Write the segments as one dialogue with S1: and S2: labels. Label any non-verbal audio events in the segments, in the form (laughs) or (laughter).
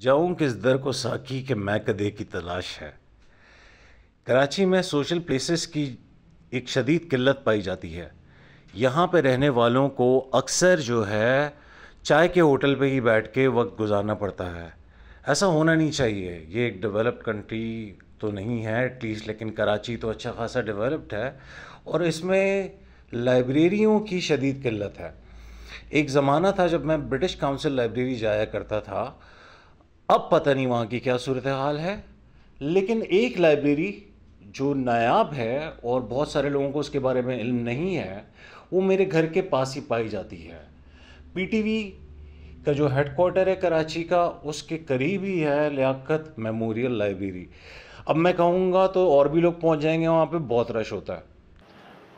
S1: जाऊँ किस दर को साकी के मैं कदे की तलाश है। कराची में सोशल प्लेसेस की एक शदीद किल्लत पाई जाती है। यहाँ पे रहने वालों को अक्सर जो है, चाय के होटल पे ही बैठ के वक्त गुजारना पड़ता है। ऐसा होना नहीं चाहिए। ये एक डेवलप्ड कंट्री तो नहीं है एटलीस्ट लेकिन कराची तो अच्छा खासा डेवलप्ड है और इसमें लाइब्रेरियों की शदीद किल्लत है। एक ज़माना था जब मैं ब्रिटिश काउंसिल लाइब्रेरी जाया करता था अब पता नहीं वहाँ की क्या सूरत हाल है, लेकिन एक लाइब्रेरी जो नायाब है और बहुत सारे लोगों को उसके बारे में इल्म नहीं है, वो मेरे घर के पास ही पाई जाती है। पीटीवी का जो हेडकोार्टर है कराची का, उसके करीब ही है लियाकत मेमोरियल लाइब्रेरी अब मैं कहूँगा तो और भी लोग पहुँच जाएँगे, वहाँ पर बहुत रश होता है।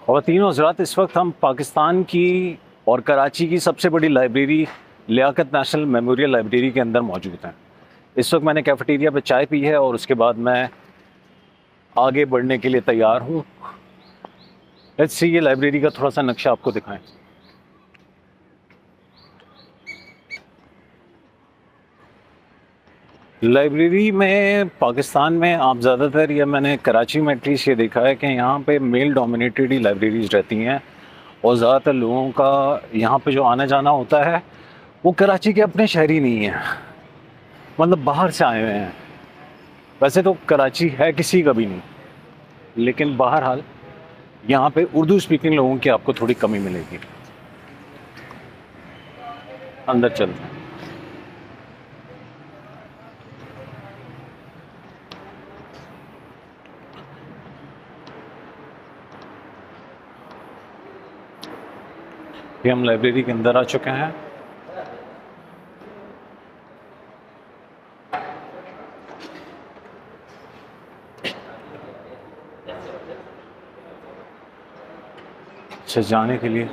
S2: खातिन हजरात, इस वक्त हम पाकिस्तान की और कराची की सबसे बड़ी library Liaquat national memorial library के अंदर मौजूद हैं। इस वक्त मैंने कैफेटेरिया पे चाय पी है और उसके बाद मैं आगे बढ़ने के लिए तैयार हूँ। लेट्स सी ये लाइब्रेरी का थोड़ा सा नक्शा आपको दिखाएँ। लाइब्रेरी में, पाकिस्तान में आप ज़्यादातर या मैंने कराची में एटलीस्ट ये देखा है कि यहाँ पे मेल डोमिनेटेड ही लाइब्रेरीज रहती हैं और ज़्यादातर लोगों का यहाँ पे जो आना जाना होता है, वो कराची के अपने शहरी नहीं हैं। मतलब बाहर से आए हुए हैं। वैसे तो कराची है किसी का भी नहीं, लेकिन बहरहाल यहाँ पे उर्दू स्पीकिंग लोगों की आपको थोड़ी कमी मिलेगी। अंदर चलते हैं हम लाइब्रेरी के अंदर आ चुके हैं। अच्छा जाने के लिए।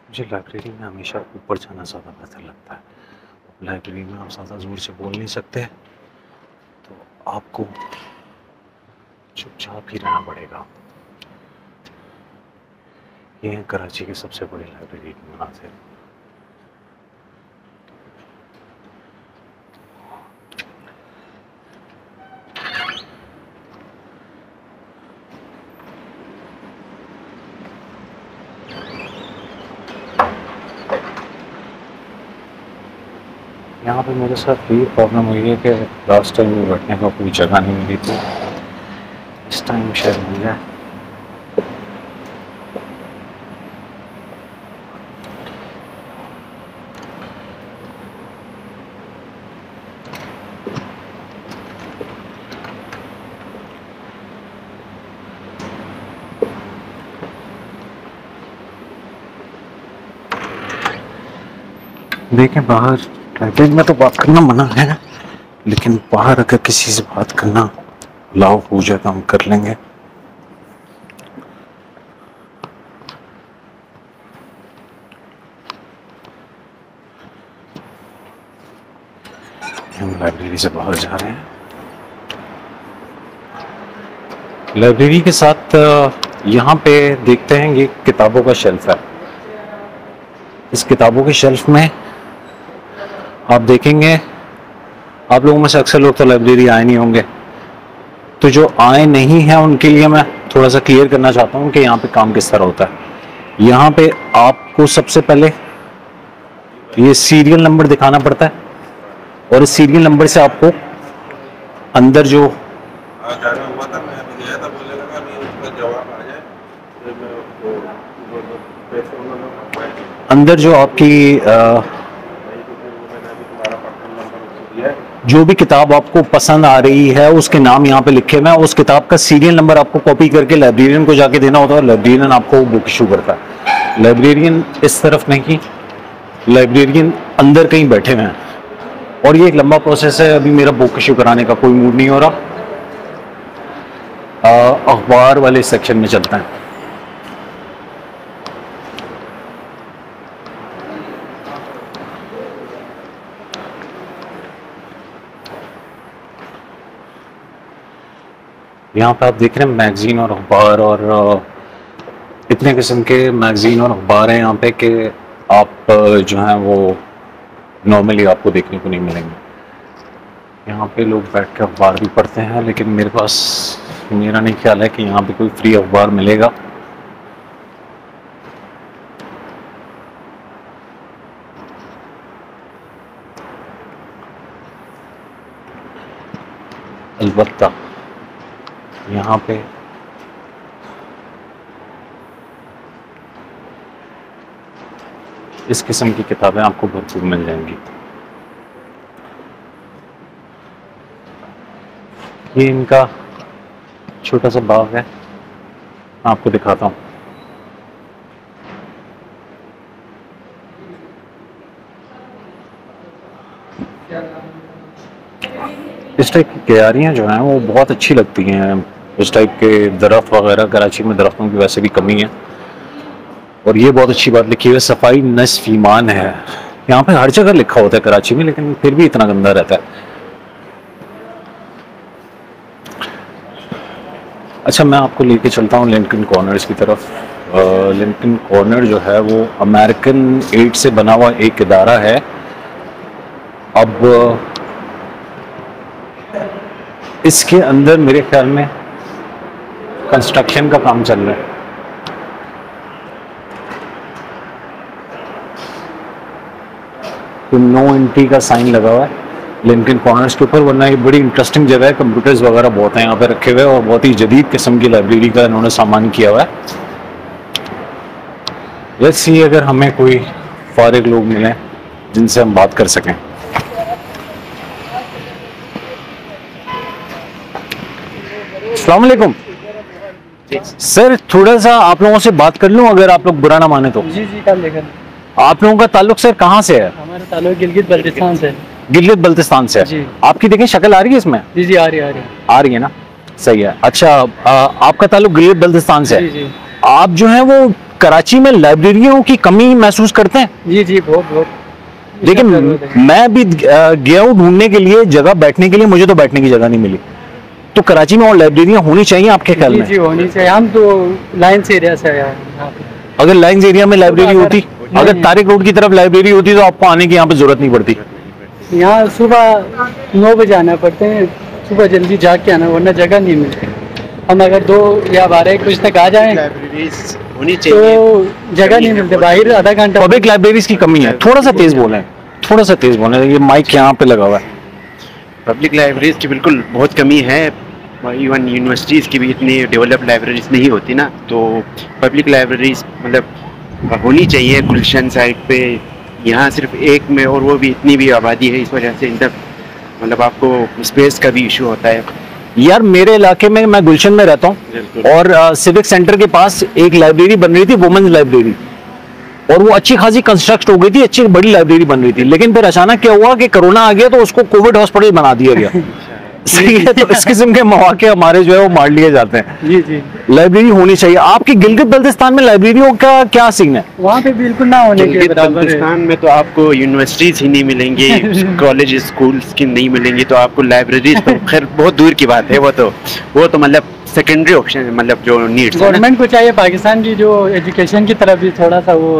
S2: मुझे लाइब्रेरी में हमेशा ऊपर जाना ज़्यादा बेहतर लगता है। लाइब्रेरी में आप ज़्यादा ज़ोर से बोल नहीं सकते। तो आपको चुपचाप ही रहना पड़ेगा। ये है कराची की सबसे बड़ी लाइब्रेरी की मनाजिर यहाँ पे मेरे साथ ये प्रॉब्लम हुई है कि लास्ट टाइम में बैठने का कोई जगह नहीं मिली थी। इस टाइम शायद मिल जाए देखें बाहर। लैंग्वेज में तो बात करना मना है ना। लेकिन बाहर अगर किसी से बात करना, लाओ जाए तो हम कर लेंगे। हम लाइब्रेरी से बाहर जा रहे हैं। लाइब्रेरी के साथ यहाँ पे देखते हैं ये किताबों का शेल्फ है। इस किताबों के शेल्फ में आप देखेंगे, आप लोगों में से अक्सर लोग तो लाइब्रेरी आए नहीं होंगे। तो जो आए नहीं हैं उनके लिए मैं थोड़ा सा क्लियर करना चाहता हूँ कि यहाँ पे काम किस तरह होता है। यहाँ पे आपको सबसे पहले ये सीरियल नंबर दिखाना पड़ता है और इस सीरियल नंबर से आपको अंदर जो अंदर जो आपकी
S3: मैं
S2: जो भी किताब आपको पसंद आ रही है, उसके नाम यहाँ पे लिखे हुए हैं। उस किताब का सीरियल नंबर आपको कॉपी करके लाइब्रेरियन को जाके देना होता है और लाइब्रेरियन आपको बुक इशू करता है। लाइब्रेरियन इस तरफ़ नहीं लाइब्रेरियन अंदर कहीं बैठे हुए हैं। और ये एक लंबा प्रोसेस है, अभी मेरा बुक इशू कराने का कोई मूड नहीं हो रहा। अखबार वाले सेक्शन में चलता है। यहाँ पे आप देख रहे हैं मैगजीन और अखबार और इतने किस्म के मैगजीन और अखबार हैं यहाँ पे कि आप जो हैं वो नॉर्मली आपको देखने को नहीं मिलेंगे। यहाँ पे लोग बैठ के अखबार भी पढ़ते हैं, लेकिन मेरे पास, मेरा नहीं ख्याल है कि यहाँ पे कोई फ्री अखबार मिलेगा। अलबत्ता। यहाँ पे। इस किस्म की किताबें आपको भरपूर मिल जाएँगी। ये इनका छोटा सा बाग है। आपको दिखाता हूँ। इस टाइप की क्यारियाँ जो हैं वो बहुत अच्छी लगती हैं। इस टाइप के दरख्त वगैरह, कराची में दरख्तों की वैसे भी कमी है। और ये बहुत अच्छी बात लिखी हुई है, सफ़ाई नस्फ ईमान है। यहाँ पे हर जगह लिखा होता है कराची में, लेकिन फिर भी इतना गंदा रहता है। अच्छा मैं आपको लेके चलता हूँ लिंकन कॉर्नर्स की तरफ़। लिंकन कॉर्नर जो है, वो अमेरिकन एड से बना हुआ एक इदारा है। अब, इसके अंदर मेरे ख्याल में कंस्ट्रक्शन का काम चल रहा है। तो नो एंट्री का साइन लगा हुआ है। लिंकन कॉर्नर्स के ऊपर, वरना ये बड़ी इंटरेस्टिंग जगह है। कंप्यूटर्स वगैरह बहुत हैं यहाँ पे रखे हुए और बहुत ही जदीद किस्म की लाइब्रेरी का इन्होंने सामान किया हुआ है। लेट्स सी अगर हमें कोई फारिग लोग मिले, जिनसे हम बात कर सकें। वालेकुम सर थोड़ा सा आप लोगों से बात कर लूँ अगर आप लोग बुरा ना माने तो?
S4: जी जी कर लेकर
S2: आप लोगों का ताल्लुक सर कहाँ से है?
S4: हमारा ताल्लुक गिलगित बल्तिस्तान से।
S2: गिलगित बल्तिस्तान से?
S4: जी।
S2: आपकी देखें शक्ल आ रही है इसमें?
S4: जी जी आ रही आ रही
S2: आ रही है ना? सही है। अच्छा आ, आपका ताल्लुक गिलगित बल्तिस्तान से
S4: जी जी।
S2: आप जो है वो कराची में लाइब्रेरियों की कमी महसूस करते हैं?
S4: जी जी बहुत बहुत। है।
S2: मैं भी गया हूँ ढूँढने के लिए जगह बैठने के लिए मुझे तो बैठने की जगह नहीं मिली। तो कराची में और लाइब्रेरियाँ होनी चाहिए आपके ख्याल में?
S4: जी होनी चाहिए। हम तो लाइन एरिया से आया यहाँ
S2: अगर लाइन्स एरिया में लाइब्रेरी होती अगर तारिक रोड की तरफ़ लाइब्रेरी होती तो आपको आने की यहाँ पे ज़रूरत नहीं पड़ती।
S4: यहाँ सुबह नौ बजे आना पड़ते हैं सुबह जल्दी जाग के आना वरना जगह नहीं मिलती। हम अगर दो या बारह एक बजे तक आ जाए
S5: होनी
S4: तो जगह नहीं मिलती बाहर आधा घंटा।
S2: पब्लिक लाइब्रेरीज की कमी है। थोड़ा सा तेज बोले थोड़ा सा तेज बोले ये माइक यहाँ पे लगा हुआ है।
S5: पब्लिक लाइब्रेरीज की बिल्कुल बहुत कमी है। इवन यूनिवर्सिटीज़ की भी इतनी डेवलप लाइब्रेरीज नहीं होती ना तो पब्लिक लाइब्रेरीज मतलब होनी चाहिए गुलशन साइड पे। यहाँ सिर्फ़ एक में और वो भी इतनी भी आबादी है इस वजह से इधर मतलब आपको स्पेस का भी इशू होता है।
S2: यार मेरे इलाके में मैं गुलशन में रहता हूँ। और सिविक सेंटर के पास एक लाइब्रेरी बन रही थी वुमेन्स लाइब्रेरी और वो अच्छी खासी कंस्ट्रक्ट हो गई थी अच्छी बड़ी लाइब्रेरी बन रही थी। लेकिन फिर अचानक क्या हुआ कि कोरोना आ गया तो उसको कोविड हॉस्पिटल बना दिया गया। (laughs) सही है तो इस किस्म के मौके हमारे जो है वो मार लिए जाते हैं।
S4: जी जी।
S2: लाइब्रेरी होनी चाहिए। आपकी गिलगित बल्तिस्तान में लाइब्रेरियों का क्या सीन है?
S4: वहाँ पे बिल्कुल ना होने के
S5: गिलगित बल्तिस्तान में तो आपको यूनिवर्सिटीज ही नहीं मिलेंगी कॉलेज स्कूल्स की नहीं मिलेंगी तो आपको लाइब्रेरीज तो खैर बहुत दूर की बात है वो तो। वो तो मतलब सेकेंडरी ऑप्शन है मतलब जो नीड्स
S4: गवर्नमेंट को चाहिए पाकिस्तान की जो एजुकेशन की तरफ़ भी थोड़ा सा वो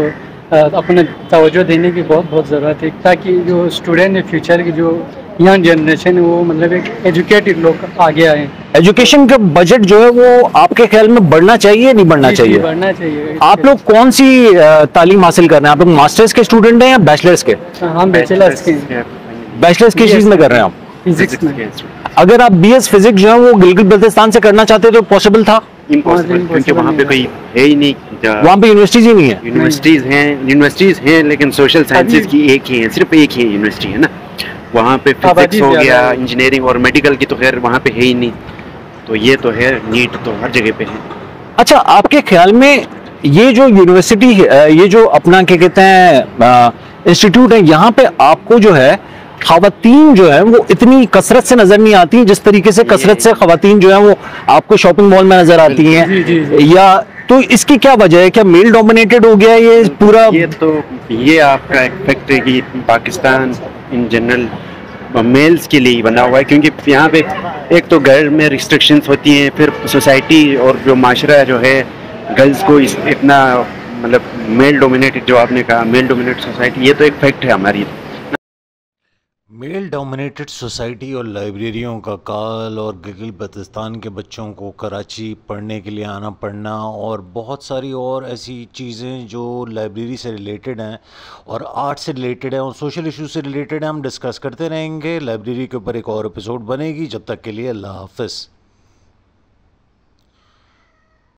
S4: अपने तवज्जो देने की बहुत बहुत ज़रूरत है ताकि जो स्टूडेंट है फ्यूचर की जो यंग जनरेशन है वो मतलब एक एजुकेटेड लोग आगे आए।
S2: एजुकेशन का बजट जो है वो आपके ख्याल में बढ़ना चाहिए नहीं बढ़ना चाहिए?
S4: बढ़ना चाहिए।
S2: आप लोग कौन सी तालीम हासिल कर रहे हैं? आप लोग मास्टर्स के स्टूडेंट हैं या बैचलर्स के?
S4: हम बैचलर्स के
S2: बैचलर्स किस चीज़ में कर रहे हैं आप?
S4: फिजिक्स में।
S2: अगर आप बी एस फिजिक्स जो है वो गिलगित बल्तिस्तान से करना चाहते तो पॉसिबल था?
S5: इम्पॉसिबल क्योंकि वहाँ पे कोई है ही नहीं
S2: वहाँ पे यूनिवर्सिटीज ही नहीं है।
S5: यूनिवर्सिटीज हैं यूनिवर्सिटीज हैं लेकिन सोशल साइंसेज की एक ही है सिर्फ़ एक ही यूनिवर्सिटी है ना? वहाँ पे फिजिक्स हो गया इंजीनियरिंग और मेडिकल की तो खैर वहाँ पे है ही नहीं। तो ये तो है नीट तो हर जगह पे है।
S2: अच्छा आपके ख्याल में ये जो यूनिवर्सिटी है, ये जो अपना क्या कहते हैं इंस्टीट्यूट है यहाँ पे आपको जो है खातन जो है वो इतनी कसरत से नज़र नहीं आती जिस तरीके से कसरत से खातन जो है वो आपको शॉपिंग मॉल में नज़र आती हैं। या तो इसकी क्या वजह है? क्या मेल डोमिनेटेड हो गया ये पूरा?
S5: ये तो ये आपका एक फैक्ट है कि पाकिस्तान इन जनरल मेल्स के लिए ही बना हुआ है क्योंकि यहाँ पे एक तो घर में रिस्ट्रिक्शंस होती हैं फिर सोसाइटी और जो माशरा जो है गर्ल्स को इस इतना मतलब मेल डोमिनेटेड जो आपने कहा मेल डोमिनेटेड सोसाइटी ये तो एक फैक्ट है हमारी।
S2: मेल डोमिनेटेड सोसाइटी और लाइब्रेरियों का काल और गिल बल्तिस्तान के बच्चों को कराची पढ़ने के लिए आना पढ़ना और बहुत सारी और ऐसी चीज़ें जो लाइब्रेरी से रिलेटेड हैं और आर्ट से रिलेटेड हैं और सोशल इशू से रिलेटेड हैं, हम डिस्कस करते रहेंगे। लाइब्रेरी के ऊपर एक और एपिसोड बनेगी। जब तक के लिए अल्लाह हाफिज़।